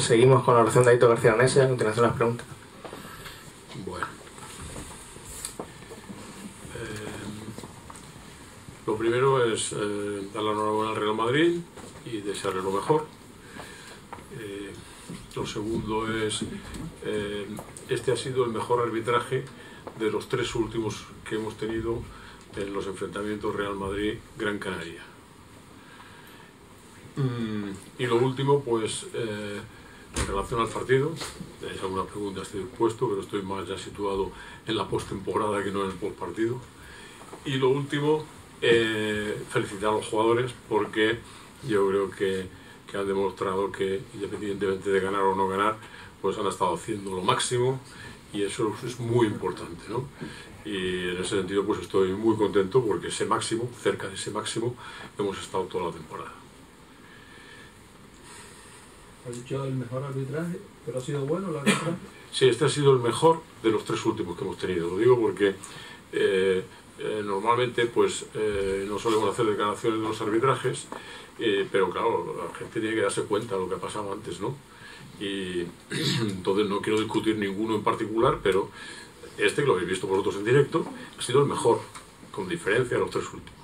seguimos con la oración de Aito García Nese, a continuación las preguntas. Bueno. Eh, lo primero es eh, dar la enhorabuena al Real Madrid y desearle lo mejor. Eh, lo segundo es, eh, este ha sido el mejor arbitraje de los tres últimos que hemos tenido en los enfrentamientos Real Madrid-Gran Canaria. Mm, y lo último, pues, en relación al partido, tenéis alguna pregunta, estoy dispuesto, pero estoy más ya situado en la postemporada que no en el postpartido. Y lo último, eh, felicitar a los jugadores porque yo creo que, que han demostrado que independientemente de ganar o no ganar, pues han estado haciendo lo máximo y eso es muy importante, ¿no? Y en ese sentido pues estoy muy contento porque ese máximo, cerca de ese máximo, hemos estado toda la temporada. Has dicho el mejor arbitraje, pero ha sido bueno el arbitraje. Sí, este ha sido el mejor de los tres últimos que hemos tenido. Lo digo porque eh, eh, normalmente pues eh, no solemos hacer declaraciones de los arbitrajes, pero claro, la gente tiene que darse cuenta de lo que ha pasado antes, ¿no? Y entonces no quiero discutir ninguno en particular, pero este, que lo habéis visto vosotros en directo, ha sido el mejor, con diferencia de los tres últimos.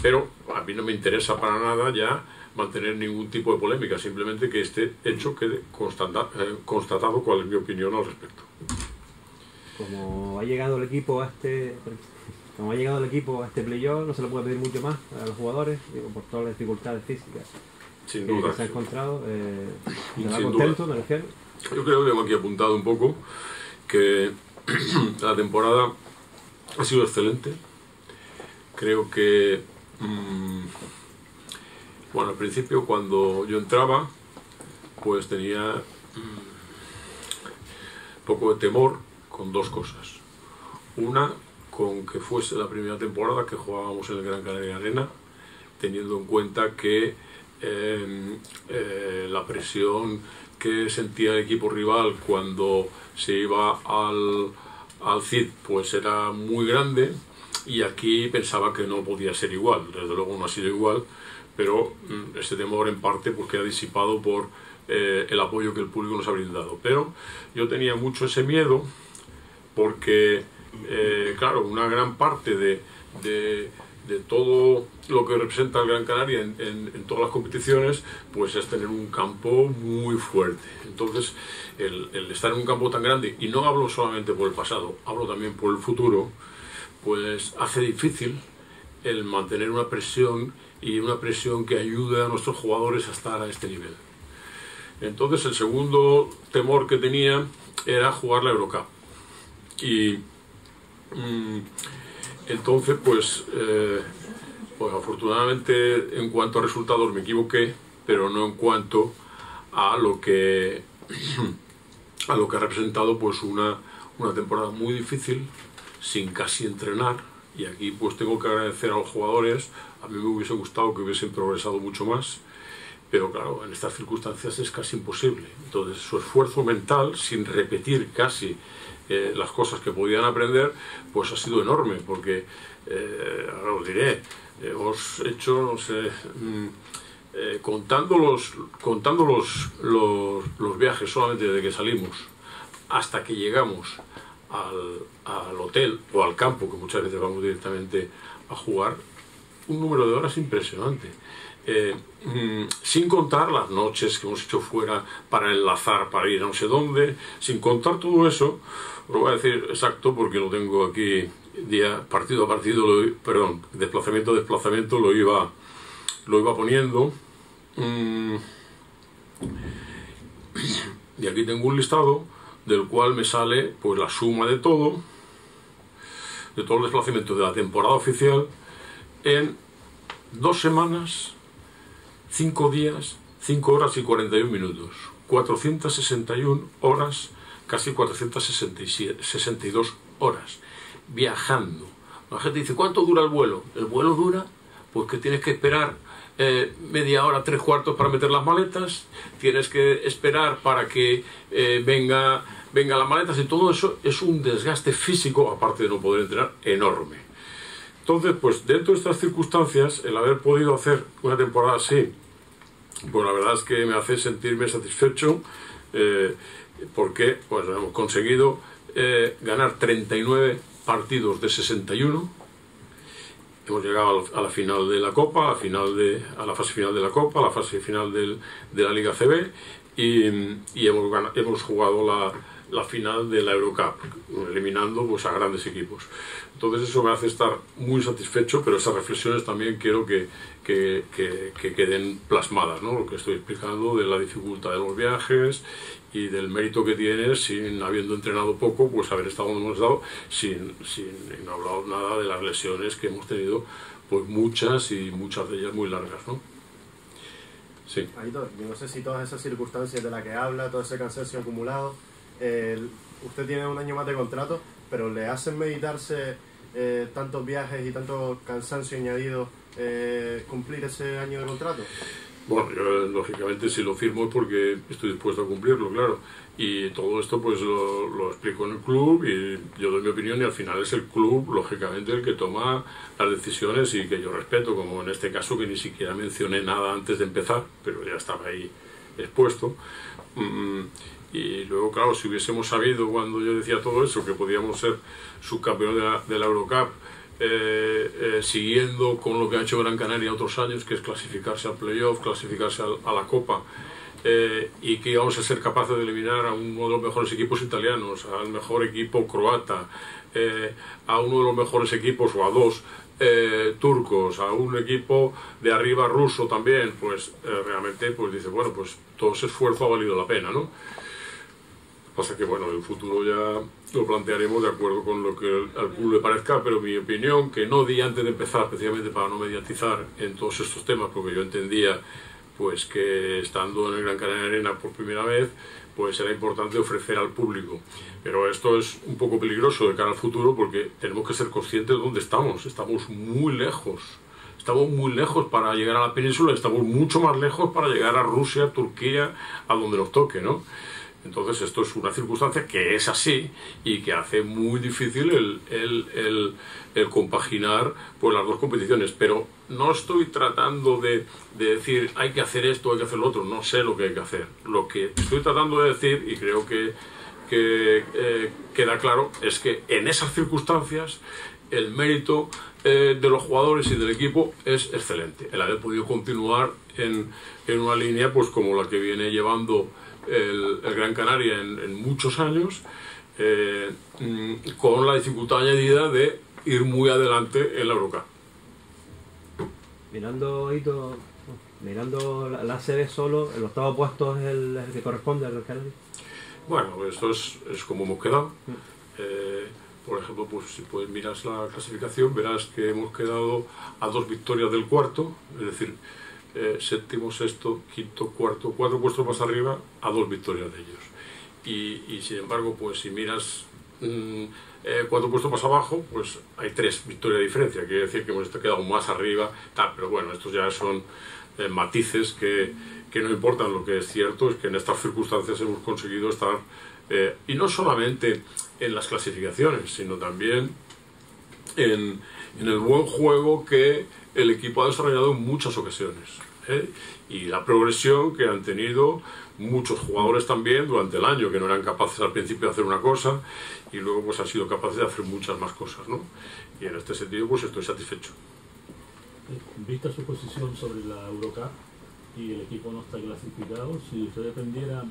Pero a mí no me interesa para nada ya mantener ningún tipo de polémica, simplemente que este hecho quede eh, constatado cuál es mi opinión al respecto. Como ha llegado el equipo a este como ha llegado el equipo a este playoff, no se le puede pedir mucho más a los jugadores, digo, por todas las dificultades físicas Sin que, duda. que se ha encontrado. Eh, Sin ¿Te va duda. contento, me refiero? Yo creo que tengo aquí apuntado un poco que la temporada ha sido excelente. Creo que, mm, bueno, al principio cuando yo entraba, pues tenía mm, poco de temor con dos cosas. Una, con que fuese la primera temporada que jugábamos en el Gran Canaria Arena, teniendo en cuenta que eh, eh, la presión que sentía el equipo rival cuando se iba al, al CID pues era muy grande y aquí pensaba que no podía ser igual, desde luego no ha sido igual, pero mm, ese temor en parte pues queda disipado por eh, el apoyo que el público nos ha brindado. Pero yo tenía mucho ese miedo porque, eh, claro, una gran parte de, de- todo lo que representa el Gran Canaria en, todas las competiciones, pues es tener un campo muy fuerte. Entonces, el estar en un campo tan grande, y no hablo solamente por el pasado, hablo también por el futuro, pues hace difícil el mantener una presión y una presión que ayude a nuestros jugadores a estar a este nivel. Entonces el segundo temor que tenía era jugar la Eurocup. Y mm, entonces pues, eh, pues afortunadamente en cuanto a resultados me equivoqué, pero no en cuanto a lo que a lo que ha representado pues una, una temporada muy difícil, sin casi entrenar. Y aquí pues tengo que agradecer a los jugadores. A mí me hubiese gustado que hubiesen progresado mucho más, pero claro, en estas circunstancias es casi imposible. Entonces su esfuerzo mental, sin repetir casi eh, las cosas que podían aprender, pues ha sido enorme, porque, eh, ahora os diré, hemos hecho, no sé, mm, eh, contando los, los, los viajes solamente desde que salimos hasta que llegamos al, al hotel o al campo, que muchas veces vamos directamente a jugar, un número de horas impresionante. Eh, mm, sin contar las noches que hemos hecho fuera para enlazar, para ir a no sé dónde, sin contar todo eso, lo voy a decir exacto porque lo tengo aquí día partido a partido, lo- perdón, desplazamiento a desplazamiento lo iba, lo iba poniendo. Mm, y aquí tengo un listado del cual me sale pues la suma de todo, de todos los desplazamientos de la temporada oficial en dos semanas, cinco días, cinco horas y 41 minutos. 461 horas, casi 462 horas, viajando. La gente dice, ¿cuánto dura el vuelo? El vuelo dura, pues que tienes que esperar eh, media hora, tres cuartos para meter las maletas, tienes que esperar para que eh, venga, venga las maletas y todo eso es un desgaste físico, aparte de no poder entrenar, enorme. Entonces, pues dentro de estas circunstancias, el haber podido hacer una temporada así, pues la verdad es que me hace sentirme satisfecho eh, porque pues, hemos conseguido eh, ganar 39 partidos de 61. Hemos llegado a la final de la Copa, a final de, a la fase final de la Copa, a la fase final del, de la Liga CB y, y hemos, ganado- hemos jugado la, la final de la Eurocup, eliminando pues, a grandes equipos. Entonces eso me hace estar muy satisfecho, pero esas reflexiones también quiero que, que, que- que queden plasmadas, ¿no? lo que estoy explicando de la dificultad de los viajes y del mérito que tienes sin habiendo entrenado poco, pues haber estado donde hemos estado, sin, sin he hablado nada de las lesiones que hemos tenido, pues muchas y muchas de ellas muy largas. ¿no? Sí. Yo no sé si todas esas circunstancias de las que habla, todo ese cansancio acumulado, eh, usted tiene un año más de contrato, pero le hacen meditarse eh, tantos viajes y tanto cansancio añadido eh, cumplir ese año de contrato. Bueno, yo lógicamente si lo firmo es porque estoy dispuesto a cumplirlo, claro. Y todo esto pues lo, lo explico en el club y yo doy mi opinión y al final es el club, lógicamente, el que toma las decisiones y que yo respeto, como en este caso que ni siquiera mencioné nada antes de empezar, pero ya estaba ahí expuesto. Mm, y luego, claro, si hubiésemos sabido cuando yo decía todo eso, que podíamos ser subcampeón de la, de la Eurocup, eh, eh, siguiendo con lo que ha hecho Gran Canaria otros años, que es clasificarse al playoff, clasificarse a la Copa, eh, y que íbamos a ser capaces de eliminar a uno de los mejores equipos italianos, al mejor equipo croata, a uno de los mejores equipos, o a dos, eh, turcos, a un equipo de arriba ruso también, pues realmente pues dice, bueno, pues todo ese esfuerzo ha valido la pena, ¿no? Pasa que, bueno, el futuro ya lo plantearemos de acuerdo con lo que al club le parezca, pero mi opinión, que no di antes de empezar, especialmente para no mediatizar en todos estos temas, porque yo entendía pues que estando en el Gran Canaria Arena por primera vez, pues era importante ofrecer al público. Pero esto es un poco peligroso de cara al futuro porque tenemos que ser conscientes de dónde estamos. Estamos muy lejos. Estamos muy lejos para llegar a la península, estamos mucho más lejos para llegar a Rusia, Turquía, a donde nos toque, ¿no? Entonces esto es una circunstancia que es así y que hace muy difícil el, el, el, compaginar pues, las dos competiciones. Pero no estoy tratando de, de decir hay que hacer esto, hay que hacer lo otro, no sé lo que hay que hacer. Lo que estoy tratando de decir, y creo que, que eh, queda claro, es que en esas circunstancias el mérito eh, de los jugadores y del equipo es excelente. El haber podido continuar en, en una línea pues como la que viene llevando el, el Gran Canaria en, en muchos años, eh, mm, con la dificultad añadida de ir muy adelante en la Eurocup. Mirando, Hito, mirando la, la ACB solo, el octavo puesto es el, el que corresponde al Canaria. Bueno, esto es, es como hemos quedado. Eh, por ejemplo, pues si puedes miras la clasificación, verás que hemos quedado a dos victorias del cuarto, es decir, eh, séptimo, sexto, quinto, cuarto, cuatro puestos más arriba, a dos victorias de ellos. Y, sin embargo, pues si miras mm, eh, cuatro puestos más abajo, pues hay tres victorias de diferencia, quiere decir que hemos quedado más arriba, tal, pero bueno, estos ya son eh, matices que, que no importan, lo que es cierto es que en estas circunstancias hemos conseguido estar, y no solamente en las clasificaciones, sino también en, en el buen juego que el equipo ha desarrollado en muchas ocasiones. ¿Eh? Y la progresión que han tenido muchos jugadores también durante el año, que no eran capaces al principio de hacer una cosa y luego pues han sido capaces de hacer muchas más cosas. ¿no? Y en este sentido pues estoy satisfecho. Vista su posición sobre la Eurocup y el equipo no está clasificado, si usted dependiera,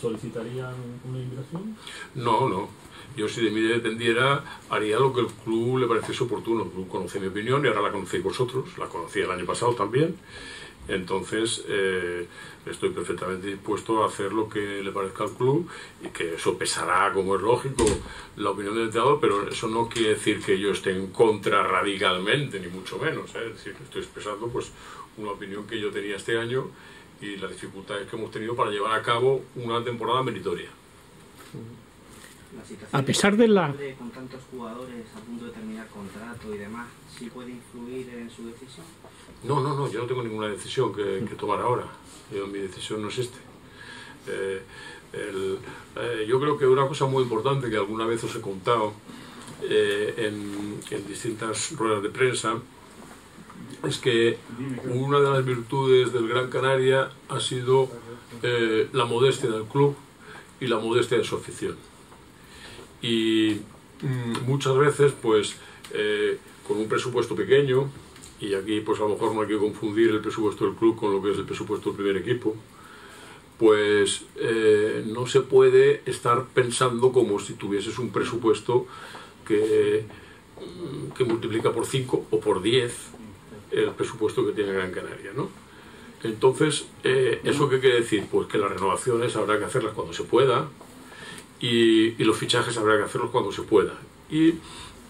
¿solicitarían una invitación? No, no. Yo si de mí dependiera haría lo que el club le pareciese oportuno. El club conoce mi opinión y ahora la conocéis vosotros. La conocí el año pasado también. Entonces eh, estoy perfectamente dispuesto a hacer lo que le parezca al club y que eso pesará, como es lógico, la opinión del entrenador, pero eso no quiere decir que yo esté en contra radicalmente, ni mucho menos. ¿eh? Es decir, estoy expresando pues una opinión que yo tenía este año y las dificultades que hemos tenido para llevar a cabo una temporada meritoria. A pesar de la- tantos jugadores a punto de terminar contrato y demás, ¿sí puede influir en su decisión? No, no, no, yo no tengo ninguna decisión que, que tomar ahora. Yo, mi decisión no es este. Eh, el- eh, yo creo que una cosa muy importante que alguna vez os he contado eh, en, en distintas ruedas de prensa es que una de las virtudes del Gran Canaria ha sido eh, la modestia del club y la modestia de su afición. Y muchas veces, pues, eh, con un presupuesto pequeño, y aquí pues a lo mejor no hay que confundir el presupuesto del club con lo que es el presupuesto del primer equipo, pues eh, no se puede estar pensando como si tuvieses un presupuesto que, mm, que multiplica por 5 o por 10 el presupuesto que tiene Gran Canaria, ¿no? Entonces, eh, ¿eso qué quiere decir? Pues que las renovaciones habrá que hacerlas cuando se pueda y, los fichajes habrá que hacerlos cuando se pueda. Y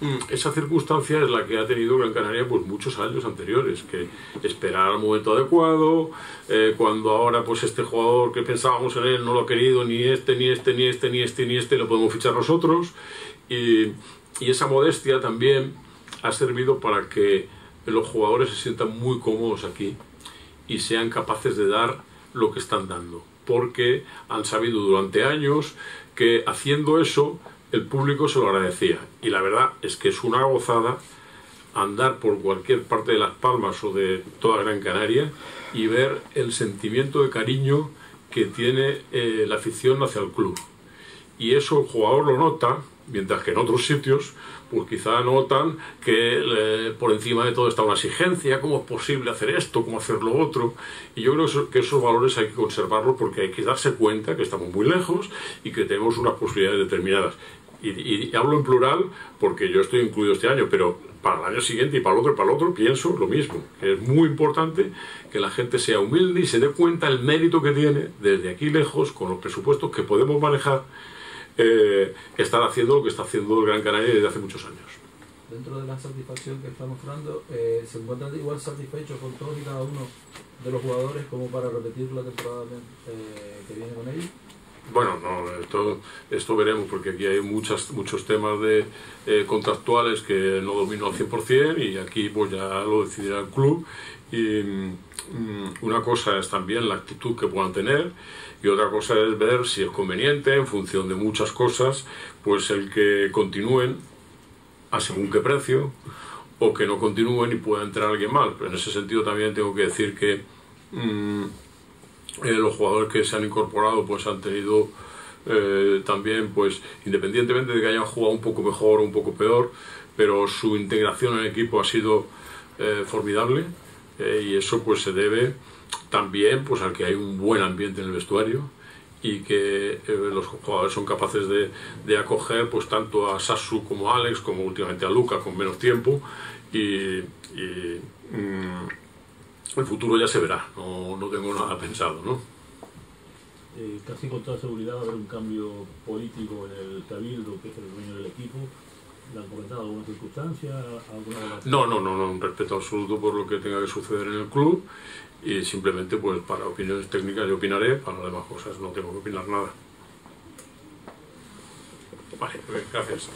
mm, esa circunstancia es la que ha tenido Gran Canaria pues muchos años anteriores, que esperar al momento adecuado, eh, cuando ahora pues este jugador que pensábamos en él no lo ha querido ni este, ni este, ni este, ni este, ni este, lo podemos fichar nosotros. Y esa modestia también ha servido para que los jugadores se sientan muy cómodos aquí y sean capaces de dar lo que están dando. Porque han sabido durante años que haciendo eso el público se lo agradecía. Y la verdad es que es una gozada andar por cualquier parte de Las Palmas o de toda Gran Canaria y ver el sentimiento de cariño que tiene eh, la afición hacia el club. Y eso el jugador lo nota, mientras que en otros sitios pues quizá notan que eh, por encima de todo está una exigencia, cómo es posible hacer esto, cómo hacer lo otro. Y yo creo que esos valores hay que conservarlos porque hay que darse cuenta que estamos muy lejos y que tenemos unas posibilidades determinadas. Y, hablo en plural porque yo estoy incluido este año, pero para el año siguiente y para el otro y para el otro pienso lo mismo. Es muy importante que la gente sea humilde y se dé cuenta el mérito que tiene desde aquí lejos, con los presupuestos que podemos manejar, eh, estar haciendo lo que está haciendo el Gran Canaria desde hace muchos años. Dentro de la satisfacción que está mostrando, eh, ¿se encuentran igual satisfechos con todos y cada uno de los jugadores como para repetir la temporada eh, que viene con ellos? Bueno, no, esto, esto veremos porque aquí hay muchas, muchos temas de, eh, contractuales que no domino al 100% y aquí pues ya lo decidirá el club. Y mm, una cosa es también la actitud que puedan tener y otra cosa es ver si es conveniente en función de muchas cosas, pues el que continúen a según qué precio o que no continúen y pueda entrar alguien mal. Pero en ese sentido también tengo que decir que mm, los jugadores que se han incorporado pues han tenido eh, también pues independientemente de que hayan jugado un poco mejor o un poco peor pero su integración en el equipo ha sido eh, formidable eh, y eso pues se debe también pues al que hay un buen ambiente en el vestuario y que los jugadores son capaces de, de acoger pues tanto a Sasu como a Alex como últimamente a Luca con menos tiempo y, mm, el futuro ya se verá, no, no tengo nada pensado, ¿no? Eh, casi con toda seguridad va a haber un cambio político en el Cabildo, que es el dueño del equipo. ¿Le han comentado alguna circunstancia? ¿Alguna? No, no, no, no, un respeto absoluto por lo que tenga que suceder en el club y simplemente pues para opiniones técnicas yo opinaré, para las demás cosas no tengo que opinar nada. Vale, pues, gracias.